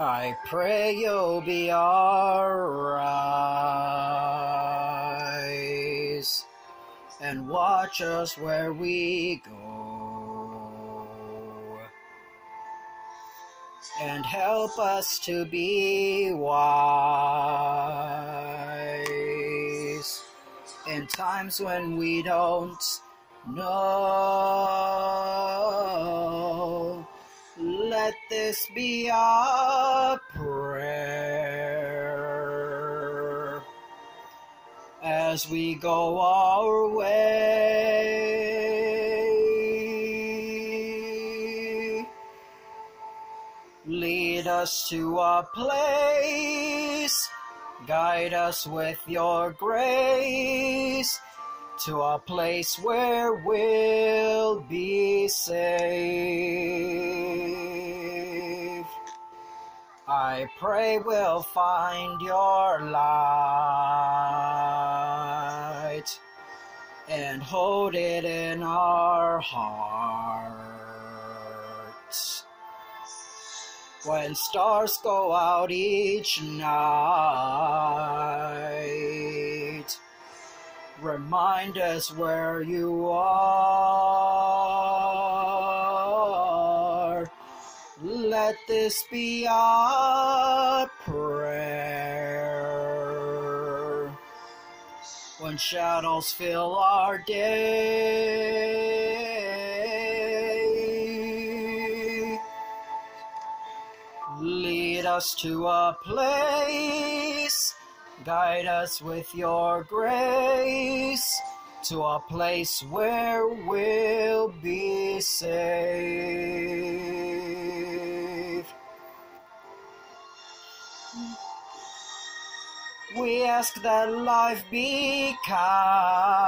I pray you'll be eyes and watch us where we go. And help us to be wise in times when we don't know. Let this be our prayer as we go our way. Lead us to a place, guide us with your grace to a place where we'll be safe. I pray we'll find your light and hold it in our hearts. When stars go out each night, Remind us where you are. Let this be our prayer. When shadows fill our day, lead us to a place Guide us with your grace to a place where we'll be safe. We ask that life be kind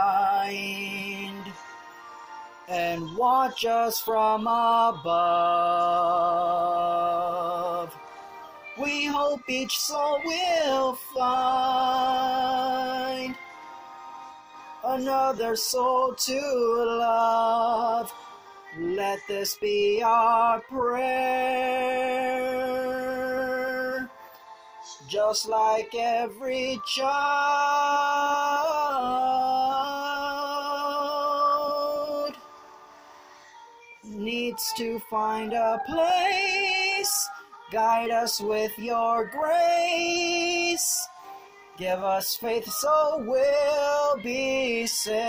and watch us from above. We hope each soul will find another soul to love. Let this be our prayer. Just like every child needs to find a place Guide us with your grace. Give us faith so we'll be safe.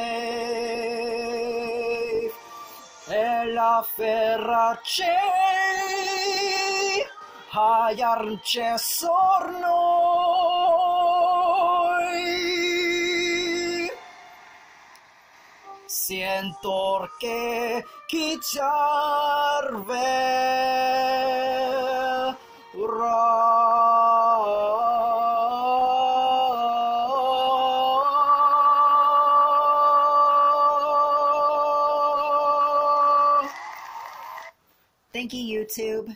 Ella ferrace hayarce sornoi. Siento que quitarve Thank you, YouTube.